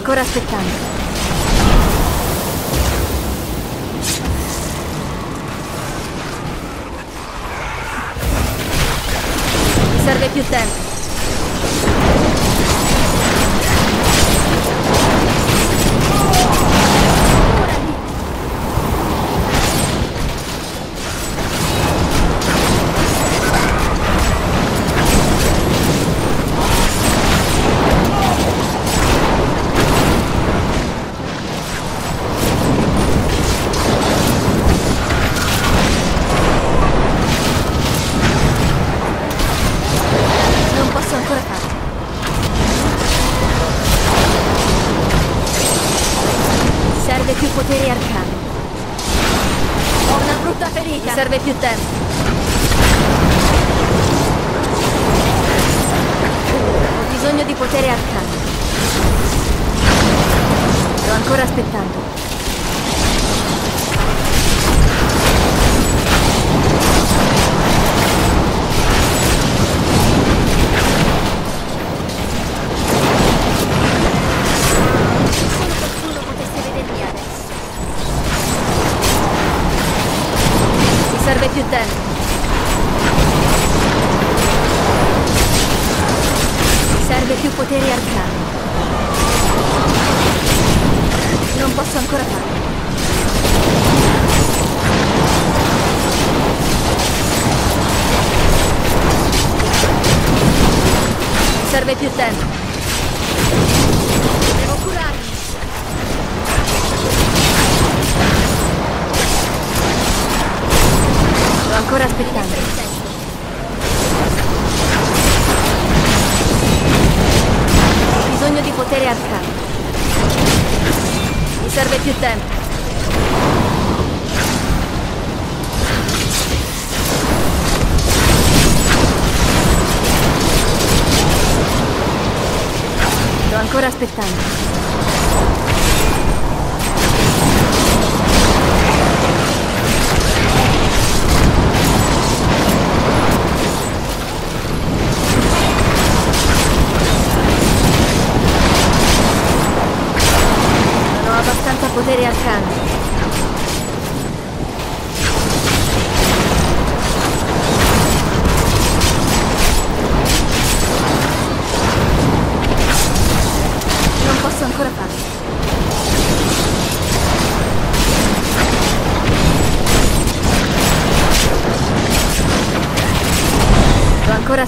Ancora aspettando. Serve più tempo. Potere arcano. Ho una brutta ferita. Mi serve più tempo. Ho bisogno di potere arcano. Sto ancora aspettando. Serve più tempo. Devo curarmi. Sto ancora aspettando. Ho bisogno di potere arcano. Mi serve più tempo. Sto ancora aspettando. Potere arcano.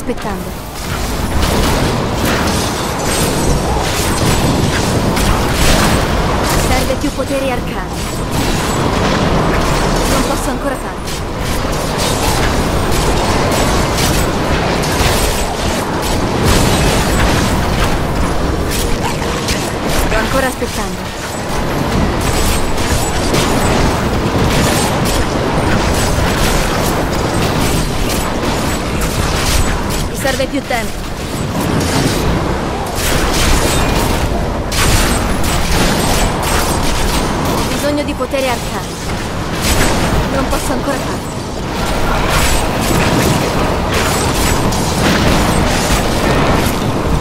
Aspettando. Serve più potere arcano. Non posso ancora farlo. Sto ancora aspettando. Serve più tempo. Ho bisogno di potere arcano. Non posso ancora farlo.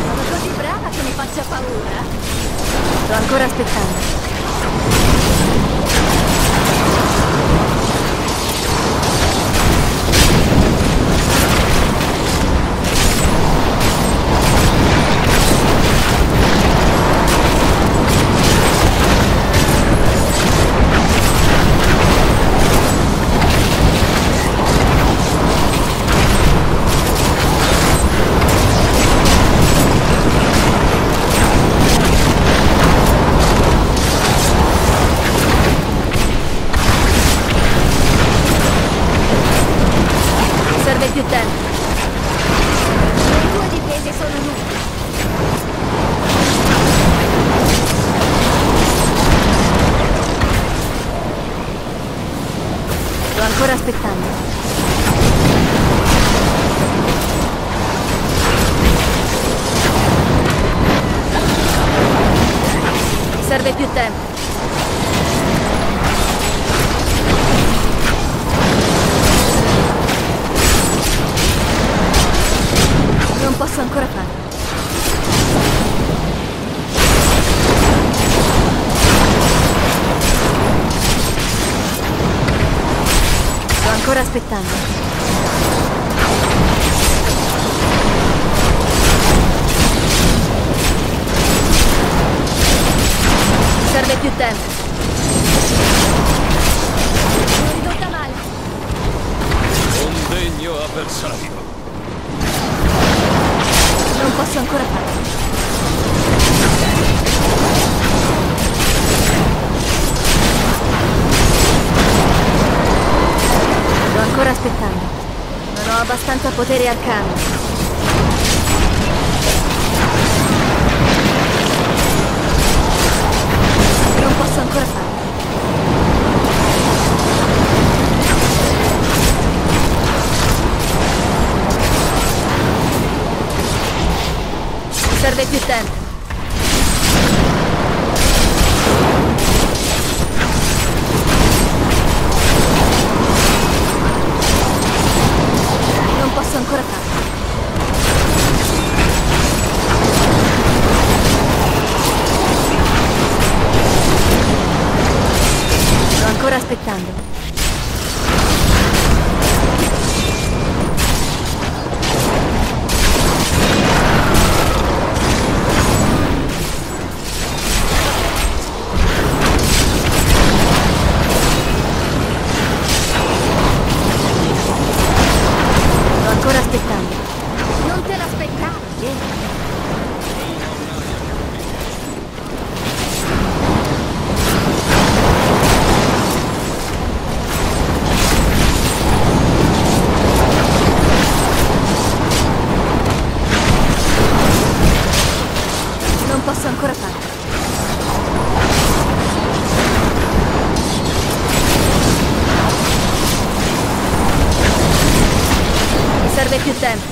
Sono così brava che mi faccia paura. Sto ancora aspettando. Serve più tempo. Le tue difese sono nulle. Sto ancora aspettando. Serve più tempo. Aspettando. Serve più tempo. Sono ridotta male. Un degno avversario. Non posso ancora farlo. Ancora aspettando. Non ho abbastanza potere arcano. Non posso ancora farlo. Serve più tempo. Tempo.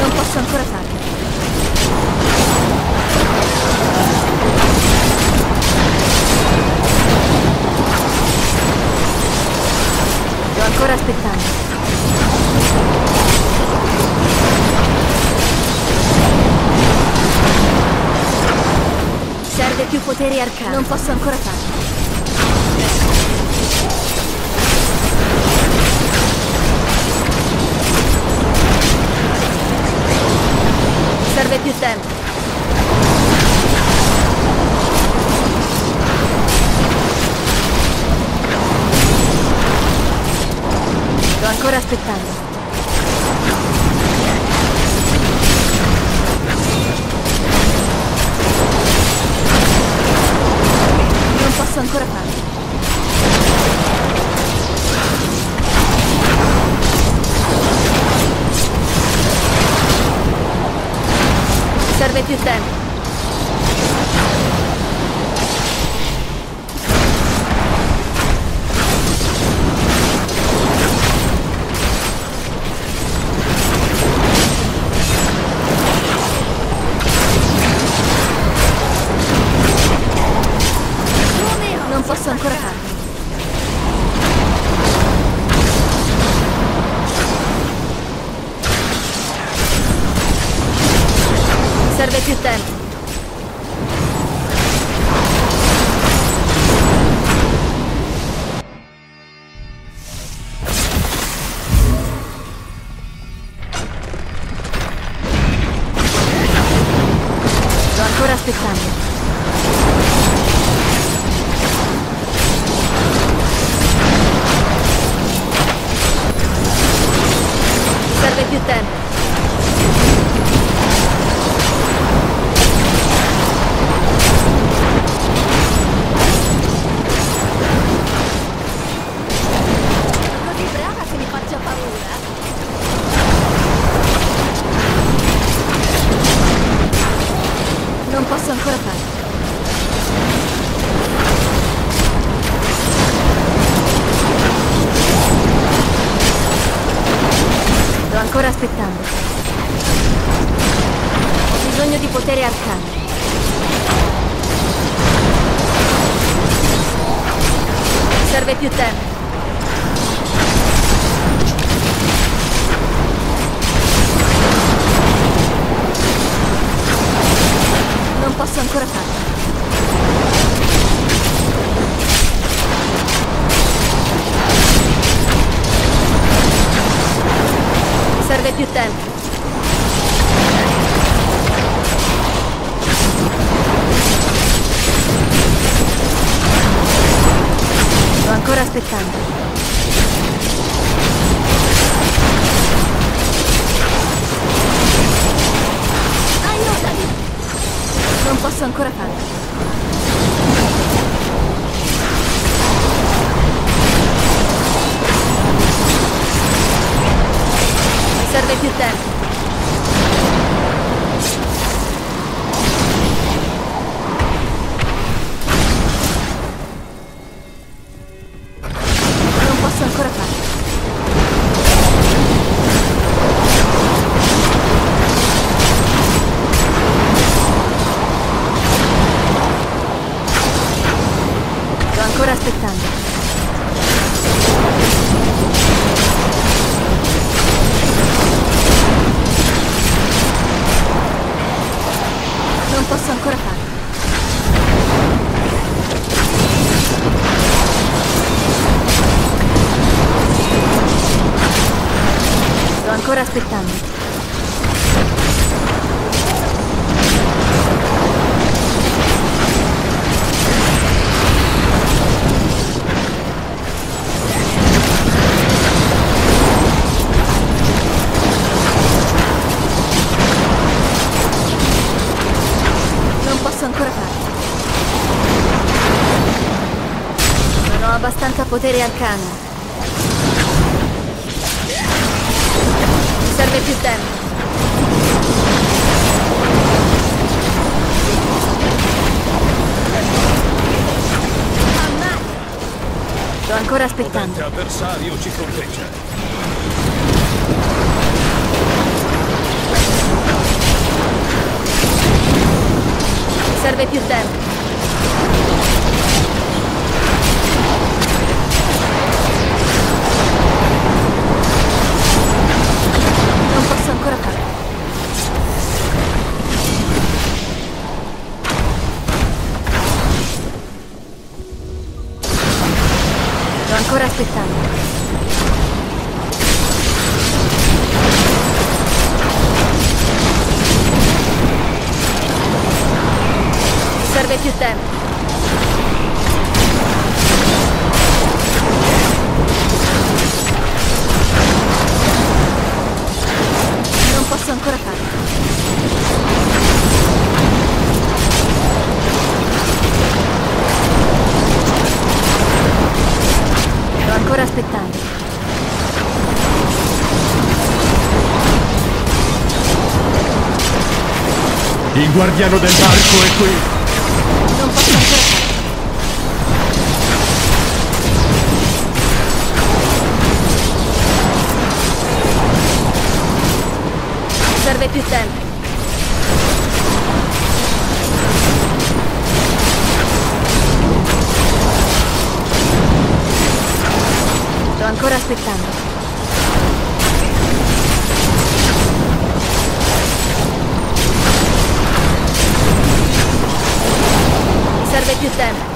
Non posso ancora farlo. Sto ancora aspettando. Serve più potere arcano. Non posso ancora farlo. Serve più tempo. Sto ancora aspettando. Serve più tempo. Sto ancora aspettando. Serve più tempo. ancora farlo. Serve più tempo. Ancora aspettando. Aiutami! Non posso ancora farlo. Serve più tempo. Non posso ancora farlo. Abbastanza potere arcano. Mi serve più tempo. Sto ancora aspettando. Potente avversario ci fronteggia. Serve più tempo. Aspettando. Serve più tempo. Non posso ancora farlo. Ancora aspettando. Il guardiano del barco è qui. Non posso ancora serve più tempo. Ancora aspettando. Serve più tempo.